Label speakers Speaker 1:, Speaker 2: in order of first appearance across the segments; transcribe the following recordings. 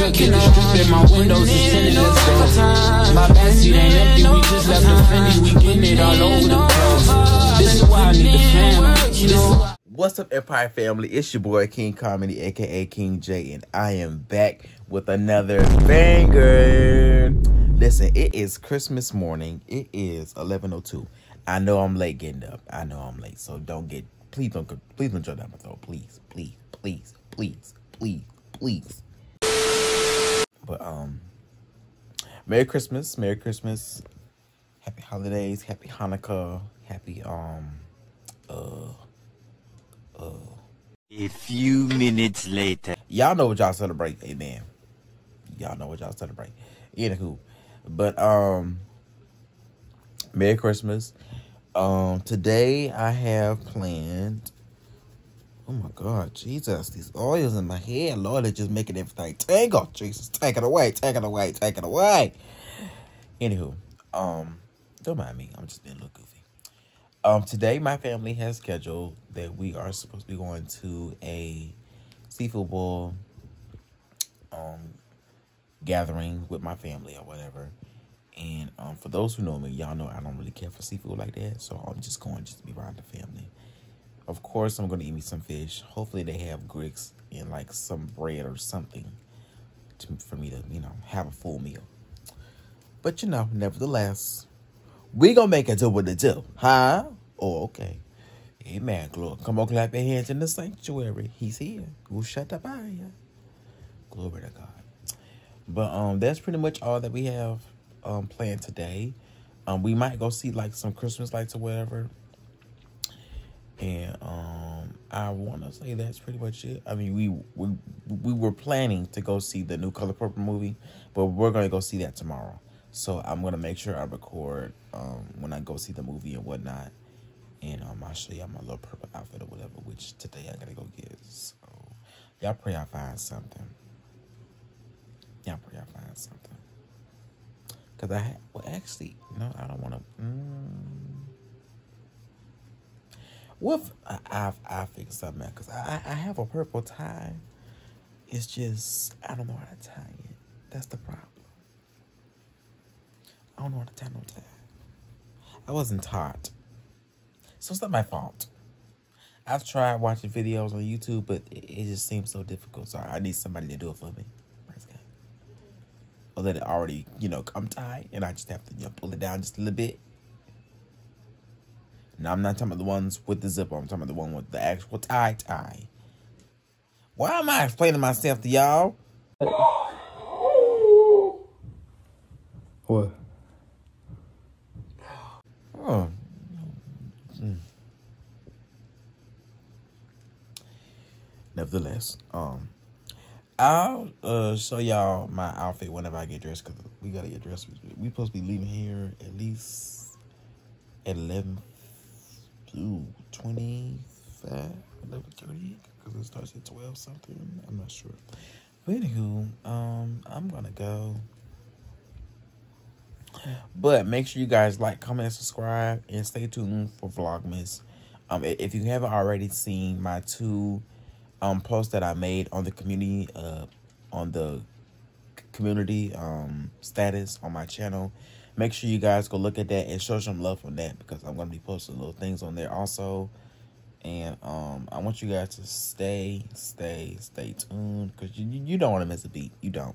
Speaker 1: My windows tinted, let's go. My backseat ain't empty, we just left the Fendi, we getting it all over the. This is why I need the family.
Speaker 2: What's up, Empire family? It's your boy King Comedy, aka King J, and I am back with another banger. Listen, it is Christmas morning. It is 11:02. I know I'm late getting up. I know I'm late, so don't get. Please don't. Please don't jump down my throat. Please, please, please, please, please, please. But um, Merry Christmas, Merry Christmas, Happy Holidays, Happy Hanukkah, Happy um, uh. Uh.
Speaker 3: A few minutes later.
Speaker 2: y'all know what y'all celebrate, amen. Y'all know what y'all celebrate. Anywho, but um, Merry Christmas. Um, today I have planned. Oh my God, Jesus! These oils in my hair, Lord, they're just making everything tangle. Jesus, take it away, take it away, take it away. Anywho, um, don't mind me. I'm just being a little goofy. Um, today my family has scheduled that we are supposed to be going to a seafood boil um gathering with my family or whatever. And um for those who know me, y'all know I don't really care for seafood like that. So I'm just going just to be around the family. Of course I'm gonna eat me some fish. Hopefully they have grits and like some bread or something to, for me to, you know, have a full meal. But you know, nevertheless, we gonna make it do what it do, huh? Oh, okay. Amen. Glory. Come on, clap your hands in the sanctuary. He's here. Up? Glory to God. But um, that's pretty much all that we have um planned today. Um, we might go see like some Christmas lights or whatever. And um, I want to say that's pretty much it. I mean, we we we were planning to go see the new Color Purple movie, but we're gonna go see that tomorrow. So I'm gonna make sure I record um when I go see the movie and whatnot, and um I'll show y'all my little purple outfit or whatever. Which today I gotta go get. So y'all pray I find something. Y'all pray I find something. Cause I well actually no I don't want to. Mm, if I I, I figure something out? Cause I I have a purple tie. It's just I don't know how to tie it. That's the problem. I don't know how to tie no tie. I wasn't taught. So it's not my fault. I've tried watching videos on YouTube, but it, it just seems so difficult. So I need somebody to do it for me. Or that it already, you know, I'm tied and I just have to you know, pull it down just a little bit. Now I'm not talking about the ones with the zipper. I'm talking about the one with the actual tie tie. Why am I explaining myself to y'all?
Speaker 4: What?
Speaker 2: Oh. Mm. Nevertheless, um, I'll uh show y'all my outfit whenever I get dressed because we gotta get dressed. We supposed to be leaving here at least at 11, ooh, 25, 11 30 because it starts at 12 something. I'm not sure. But anywho, um, I'm gonna go. But make sure you guys like, comment, subscribe, and stay tuned for Vlogmas. Um, if you haven't already seen my two um posts that I made on the community uh on the community um status on my channel, make sure you guys go look at that and show some love on that because I'm gonna be posting little things on there also. And um, I want you guys to stay, stay, stay tuned because you you you don't want to miss a beat. You don't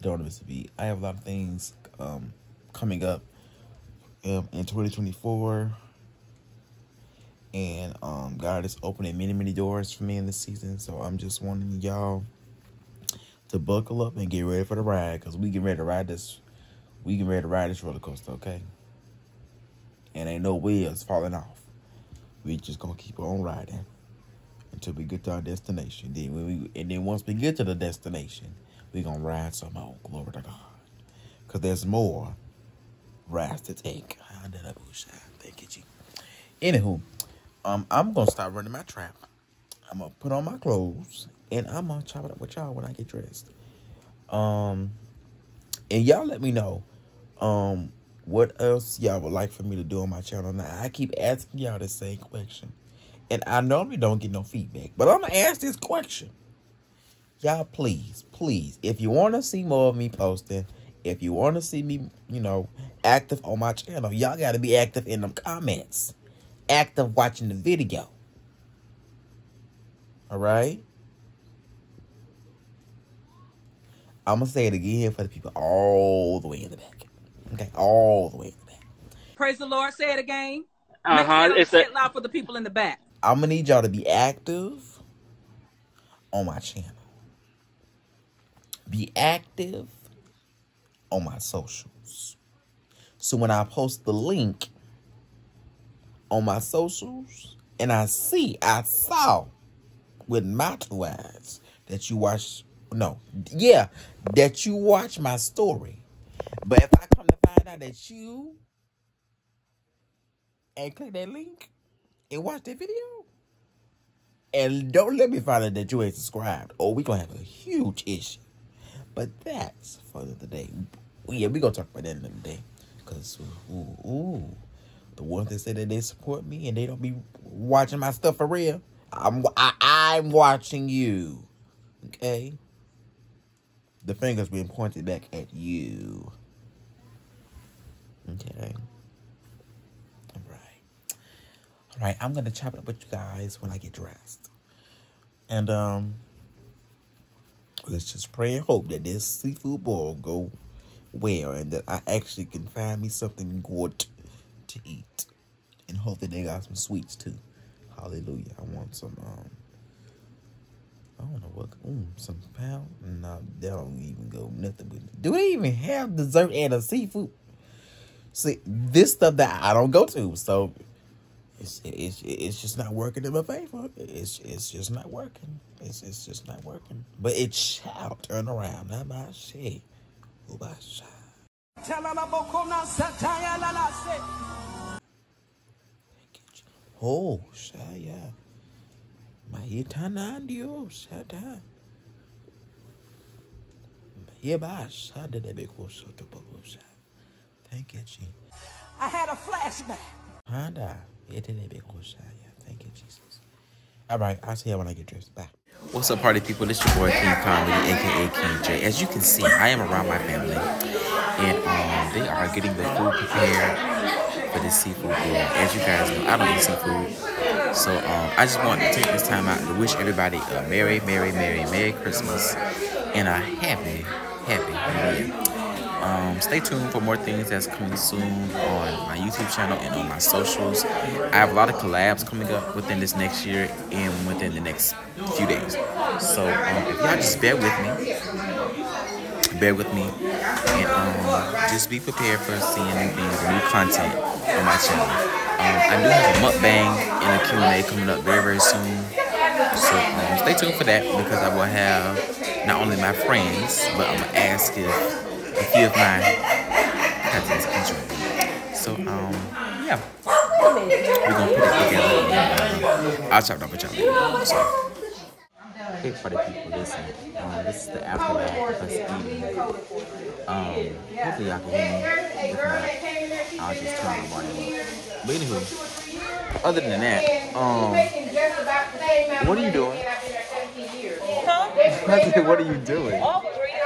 Speaker 2: don't want to miss a beat. I have a lot of things um coming up um, in 2024 and um god is opening many many doors for me in this season so i'm just wanting y'all to buckle up and get ready for the ride because we get ready to ride this we get ready to ride this roller coaster okay? And ain't no wheels falling off. We just gonna keep on riding until we get to our destination. Then when we and then once we get to the destination we gonna ride some more. Glory to god. Because there's more rides to take. Thank you. Anywho um, I'm gonna start running my trap. I'm gonna put on my clothes and I'm gonna chop it up with y'all when I get dressed. Um, and y'all let me know, um, what else y'all would like for me to do on my channel. Now I keep asking y'all the same question, and I normally don't get no feedback, but I'm gonna ask this question: y'all please, please, if you want to see more of me posting, if you want to see me, you know, active on my channel, y'all got to be active in them comments, active watching the video. All right. I'm gonna say it again for the people all the way in the back. Okay, all the way in the back.
Speaker 4: Praise the Lord. Say it again.
Speaker 5: Uh
Speaker 4: Make
Speaker 5: huh. It's a
Speaker 4: it loud for the people in the back.
Speaker 2: I'm gonna need y'all to be active on my channel. Be active on my socials. So when I post the link on my socials and I see, I saw with my two eyes that you watch, no, yeah, that you watch my story. But if I to that you and click that link and watch that video, and don't let me find out that you ain't subscribed, or we gonna have a huge issue. But that's for the day. Yeah, we gonna talk about that another day. Cause ooh, ooh, the ones that say that they support me and they don't be watching my stuff for real. I'm I, I'm watching you. Okay. The finger's being pointed back at you. Okay. All right. All right. I'm gonna chop it up with you guys when I get dressed, and um, let's just pray and hope that this seafood boil go well, and that I actually can find me something good to eat, and hope that they got some sweets too. Hallelujah. I want some um. I don't know what. Mm, some pound? No, they don't even go nothing with it. Do they even have dessert and a seafood? See, this stuff that I don't go to, so it's it's it's just not working in my favor. It's it's just not working. It's it's just not working. But it shall turn around. Not my shit. Oh Shaya. Mahitana Dio Shata. Yeba Shada de Beko Sotobosha. Thank you, Jesus.
Speaker 4: I had a flashback.
Speaker 2: Honda. It did a big Shaya. Thank you, Jesus. All right, I'll see you when I get dressed. Bye. What's up, party people? It's your boy King Comedy, aka King J. As you can see, I am around my family, and um, they are getting the food prepared for this seafood boil. As you guys know, I don't eat seafood, so um, I just want to take this time out to wish everybody a merry, merry, merry, merry Christmas and a happy, happy New Year. Um, stay tuned for more things that's coming soon on my YouTube channel and on my socials. I have a lot of collabs coming up within this next year and within the next few days. So um, if y'all just bear with me, bear with me, and um, just be prepared for seeing new things, new content on my channel. Um, I do have a mukbang and a Q&A coming up very, very soon. So um, stay tuned for that because I will have not only my friends, but I'm gonna ask if a few of my cousins can join me. So um, yeah, we're gonna put it together. And, uh, I'll chop it up with y'all later. So. Hey, party people, listen. Um, this is the aftermath of us eating. Um, hopefully y'all can hear me. If not, I'll just turn the volume up. But anywho, other than that, um, what are you doing? I said, what are you doing?
Speaker 6: I was reading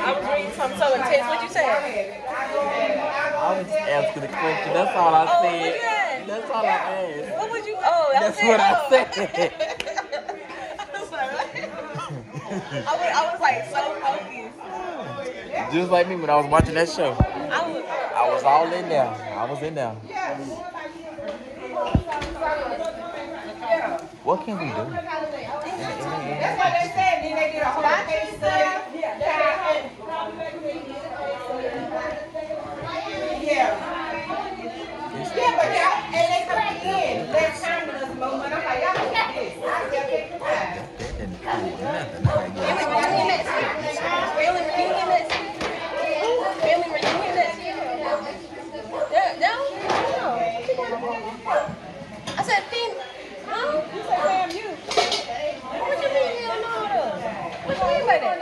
Speaker 6: I was reading something so intense. What'd you say?
Speaker 2: I was just asking the question. That's all I
Speaker 6: Oh,
Speaker 2: said.
Speaker 6: what'd you ask?
Speaker 2: That's all I asked.
Speaker 6: What would you? Oh, that
Speaker 2: That's
Speaker 6: was
Speaker 2: what
Speaker 6: it?
Speaker 2: I
Speaker 6: oh.
Speaker 2: said.
Speaker 6: I was like, I was, I was like so focused.
Speaker 2: Just like me when I was watching that show.
Speaker 6: I was.
Speaker 2: I was all in there. I was in there. What can we do?
Speaker 7: That's what they said. Then they did a whole bunch of stuff. Yeah. Yeah, but y'all, and they come in. Last time with us, Mo, and I'm like, y'all got this. I got this.
Speaker 2: That didn't prove nothing. I
Speaker 6: Family
Speaker 2: guess.
Speaker 6: reunion next week. Family reunion next week. Family reunion next week. Yeah, no, no. I said, fam, huh? You said, fam, you. What you mean, hell no? What you mean by that?
Speaker 2: That What do you mean by that?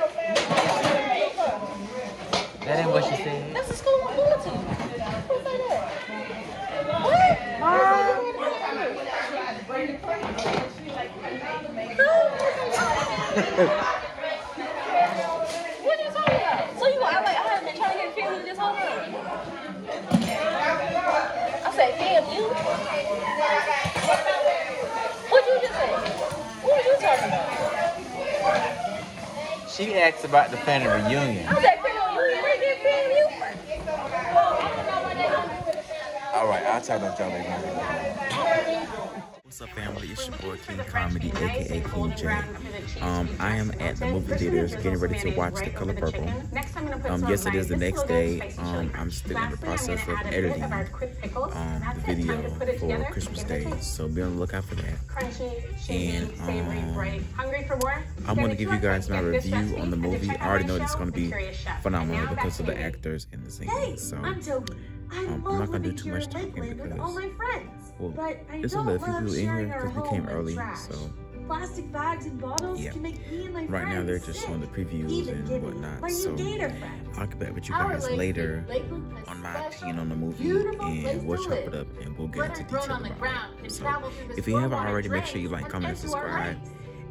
Speaker 2: That ain't what she said.
Speaker 6: That's the school I'm going to. Who said that? What? Huh? What you talking about? So you like I been trying to get? I said, damn you. What you just say? What are you talking about?
Speaker 2: She asked about the family reunion.
Speaker 6: I said, get family.
Speaker 2: All right, I'll talk about y'all later. What's up, family? It's your boy King Comedy, aka King J. Um, I am at the movie theaters getting ready to watch The Color Purple. Um, yes, it is the next day. Um, I'm still in the process of editing um, the video for Christmas Day, so be on the lookout for that. And um, I'm going to give you guys my review on the movie. I already know it's going to be phenomenal because of the actors and the singing. So um, I'm not gonna do too much talking because. Well,
Speaker 5: but I
Speaker 2: there's
Speaker 5: don't
Speaker 2: a few people in here
Speaker 5: our
Speaker 2: because we came early,
Speaker 5: trash.
Speaker 2: so
Speaker 5: Plastic bags and bottles
Speaker 2: Yeah.
Speaker 5: can make me and my
Speaker 2: right now they're just showing the previews
Speaker 5: Even
Speaker 2: and whatnot. So. I'll get back with you guys
Speaker 5: Lakeland-
Speaker 2: later on my opinion on the movie and we'll chop it up and we'll get into detail
Speaker 5: on the
Speaker 2: about
Speaker 5: ground
Speaker 2: it. So
Speaker 5: travel through the
Speaker 2: if you haven't already, make sure you like, comment, and subscribe,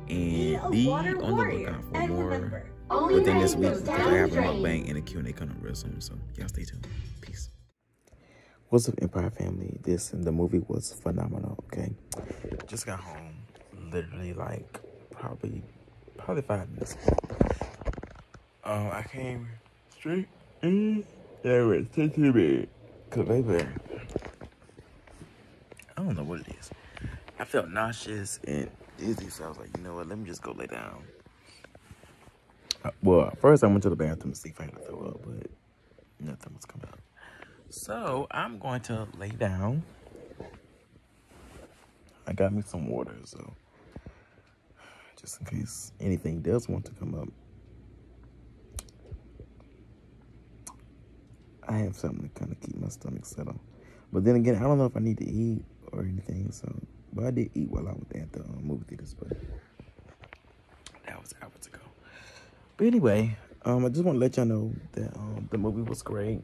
Speaker 2: and be on the lookout for more within this week because I have a mukbang and a Q&A coming real soon. So y'all stay tuned. Peace. What's up, Empire family? This and the movie was phenomenal. Okay, just got home, literally like probably probably five minutes. Um, I came straight in. Yeah, went straight to the bed. Cause baby, I don't know what it is. I felt nauseous and dizzy, so I was like, you know what? Let me just go lay down. Uh, well, first I went to the bathroom to see if I could throw up, but nothing was coming out. So I'm going to lay down. I got me some water, so just in case anything does want to come up. I have something to kind of keep my stomach settled. But then again, I don't know if I need to eat or anything. So, but I did eat while I was at the um, movie theaters, but that was hours ago. But anyway, um, I just want to let y'all know that um, the movie was great.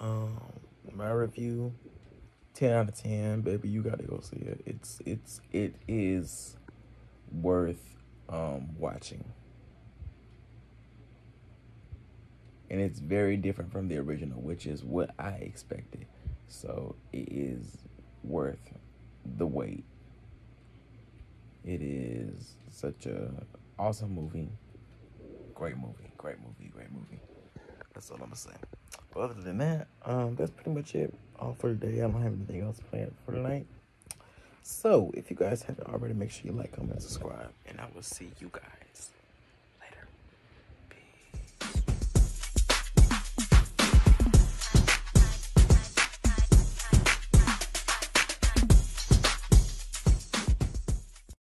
Speaker 2: Um, my review, ten out of ten, baby. You gotta go see it. It's it's it is worth um watching. and it's very different from the original, which is what I expected. So it is worth the wait. It is such a awesome movie. Great movie, great movie, great movie. That's all I'm gonna say. But other than that, um, that's pretty much it. All for today. I don't have anything else planned for tonight. So if you guys haven't already, make sure you like, comment, subscribe, and I will see you guys